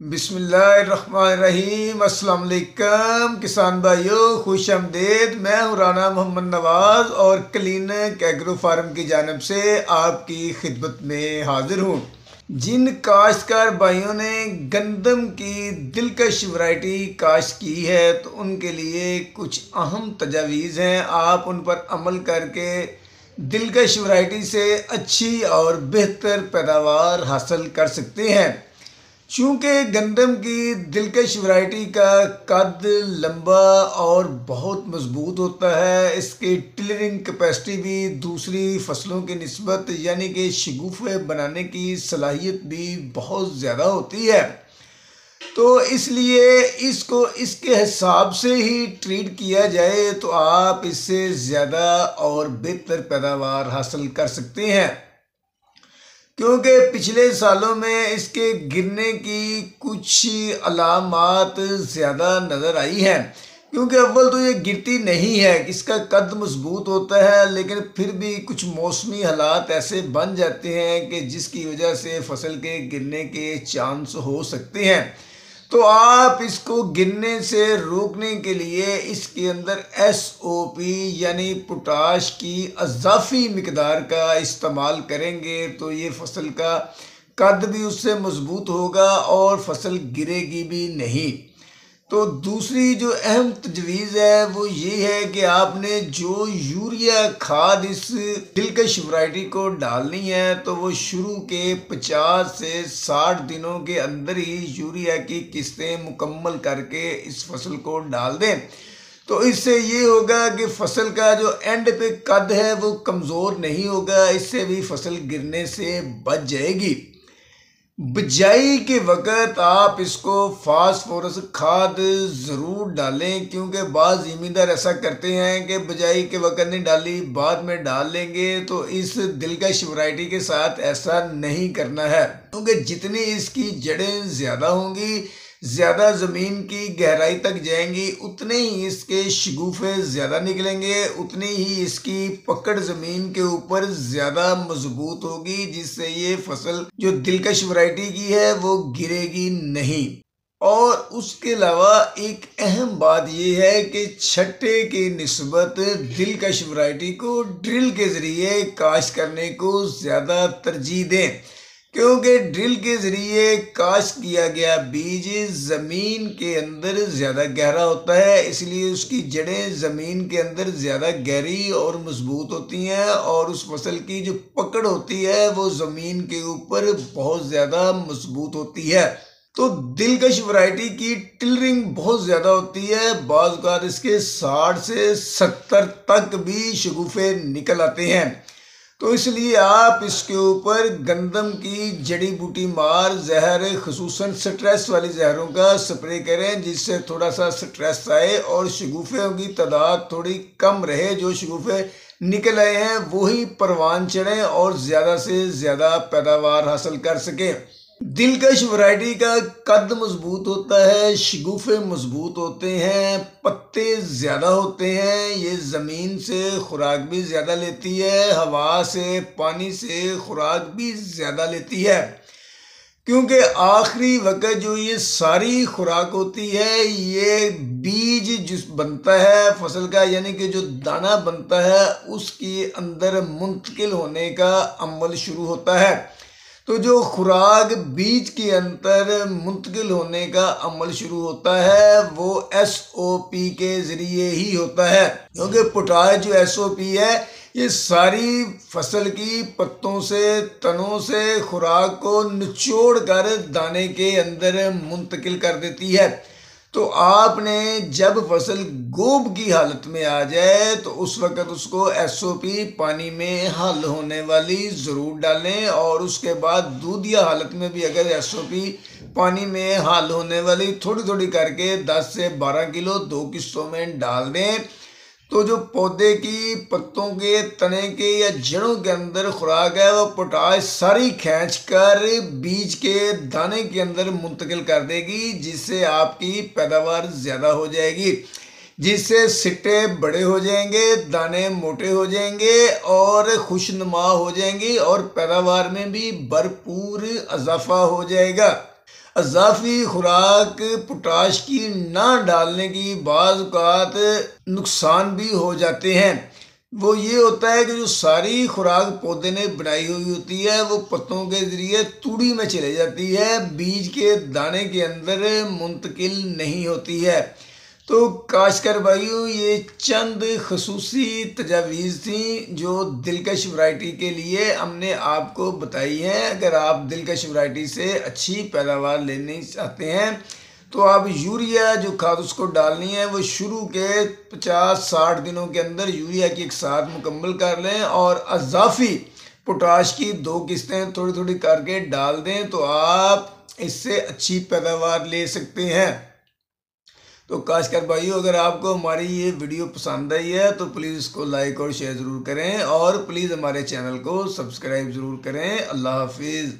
बिसमीम अस्सलाम किसान भाइयों, खुश आमदेद। मैं हूँ राना मोहम्मद नवाज़ और क्लिनिक एग्रो फार्म की जानब से आपकी खिदमत में हाजिर हूँ। जिन काश्तकार भाइयों ने गंदम की दिलकश वैरायटी काश्त की है तो उनके लिए कुछ अहम तजावीज़ हैं। आप उन पर अमल करके दिलकश वैरायटी से अच्छी और बेहतर पैदावार हासिल कर सकते हैं। चूँकि गंदम की दिलकश वैरायटी का कद लंबा और बहुत मज़बूत होता है, इसकी टिलरिंग कैपेसिटी भी दूसरी फ़सलों की नस्बत यानी कि शगुफ़े बनाने की सलाहियत भी बहुत ज़्यादा होती है। तो इसलिए इसको, इसके हिसाब से ही ट्रीट किया जाए तो आप इससे ज़्यादा और बेहतर पैदावार हासिल कर सकते हैं। क्योंकि पिछले सालों में इसके गिरने की कुछ अलामत ज़्यादा नज़र आई हैं। क्योंकि अव्वल तो ये गिरती नहीं है, इसका कद मज़बूत होता है, लेकिन फिर भी कुछ मौसमी हालात ऐसे बन जाते हैं कि जिसकी वजह से फ़सल के गिरने के चांस हो सकते हैं। तो आप इसको गिरने से रोकने के लिए इसके अंदर एस ओ पी यानी पोटाश की अजाफी मकदार का इस्तेमाल करेंगे तो ये फ़सल का कद भी उससे मज़बूत होगा और फ़सल गिरेगी भी नहीं। तो दूसरी जो अहम तजवीज़ है, वो ये है कि आपने जो यूरिया खाद इस दिलकश वैरायटी को डालनी है तो वो शुरू के 50 से 60 दिनों के अंदर ही यूरिया की किस्तें मुकम्मल करके इस फ़सल को डाल दें। तो इससे ये होगा कि फ़सल का जो एंड पे कद है, वो कमज़ोर नहीं होगा, इससे भी फ़सल गिरने से बच जाएगी। बिजाई के वक़्त आप इसको फास्फोरस खाद ज़रूर डालें, क्योंकि बाद ज़मींदार ऐसा करते हैं कि बिजाई के वक़्त नहीं डाली, बाद में डाल लेंगे तो इस दिलकश वैरायटी के साथ ऐसा नहीं करना है। क्योंकि जितनी इसकी जड़ें ज़्यादा होंगी ज़्यादा ज़मीन की गहराई तक जाएँगी, उतने ही इसके शगुफे ज़्यादा निकलेंगे, उतनी ही इसकी पकड़ ज़मीन के ऊपर ज़्यादा मज़बूत होगी, जिससे ये फ़सल, जो दिलकश वैरायटी की है, वो गिरेगी नहीं। और उसके अलावा एक अहम बात यह है कि छट्टे की नस्बत दिलकश वैरायटी को ड्रिल के ज़रिए काश करने को ज़्यादा तरजीह दें। क्योंकि ड्रिल के ज़रिए काश किया गया बीज ज़मीन के अंदर ज़्यादा गहरा होता है, इसलिए उसकी जड़ें ज़मीन के अंदर ज़्यादा गहरी और मज़बूत होती हैं और उस फ़सल की जो पकड़ होती है, वो ज़मीन के ऊपर बहुत ज़्यादा मज़बूत होती है। तो दिलकश वैरायटी की टिलरिंग बहुत ज़्यादा होती है बाज़ इसके साठ से सत्तर तक भी शगुफे निकल आते हैं। तो इसलिए आप इसके ऊपर गंदम की जड़ी बूटी मार जहर खसूस स्ट्रेस वाली जहरों का स्प्रे करें, जिससे थोड़ा सा स्ट्रेस आए और शगुफे की तादाद थोड़ी कम रहे। जो शगुफे निकल आए हैं, वही परवान चढ़ें और ज़्यादा से ज़्यादा पैदावार हासिल कर सकें। दिलकश वैरायटी का कद मज़बूत होता है, शगुफे मज़बूत होते हैं, पत्ते ज़्यादा होते हैं, ये ज़मीन से खुराक भी ज़्यादा लेती है, हवा से, पानी से खुराक भी ज़्यादा लेती है। क्योंकि आखिरी वक्त जो ये सारी खुराक होती है, ये बीज जिस बनता है, फ़सल का, यानी कि जो दाना बनता है, उसके अंदर मुंतकिल होने का अमल शुरू होता है। तो जो खुराक बीज के अंतर मुंतकिल होने का अमल शुरू होता है, वो एस ओ पी के ज़रिए ही होता है। क्योंकि पोटाश जो एस ओ पी है, ये सारी फ़सल की पत्तों से, तनों से खुराक को निचोड़ कर दाने के अंदर मुंतकिल कर देती है। तो आपने जब फ़सल गोब की हालत में आ जाए तो उस वक़्त उसको एस ओ पी पानी में हल होने वाली ज़रूर डालें और उसके बाद दूधिया हालत में भी अगर एस ओ पी पानी में हल होने वाली थोड़ी थोड़ी करके 10 से 12 किलो दो किस्तों में डाल दें तो जो पौधे की, पत्तों के, तने के या जड़ों के अंदर खुराक है, वो पोटाश सारी खींच कर बीज के दाने के अंदर मुंतकिल कर देगी, जिससे आपकी पैदावार ज़्यादा हो जाएगी। जिससे सिट्टे बड़े हो जाएँगे, दाने मोटे हो जाएँगे और खुशनुमा हो जाएँगी और पैदावार में भी भरपूर इजाफा हो जाएगा। अजाफी खुराक पोटाश की ना डालने की बाज़ात नुकसान भी हो जाते हैं। वो ये होता है कि जो सारी खुराक पौधे ने बनाई हुई होती है, वो पत्तों के ज़रिए तूड़ी में चले जाती है, बीज के दाने के अंदर मुंतकिल नहीं होती है। तो काशकर भाइयों, ये चंद खसूसी तजावीज़ थी जो दिलकश वैरायटी के लिए हमने आपको बताई हैं। अगर आप दिलकश वैरायटी से अच्छी पैदावार लेनी चाहते हैं तो आप यूरिया जो खाद उसको डालनी है, वो शुरू के पचास साठ दिनों के अंदर यूरिया की एक साथ मुकम्मल कर लें और अजाफी पोटाश की दो किस्तें थोड़ी थोड़ी करके डाल दें तो आप इससे अच्छी पैदावार ले सकते हैं। तो काशकर भाइयों, अगर आपको हमारी ये वीडियो पसंद आई है तो प्लीज़ इसको लाइक और शेयर ज़रूर करें और प्लीज़ हमारे चैनल को सब्सक्राइब ज़रूर करें। अल्लाह हाफिज़।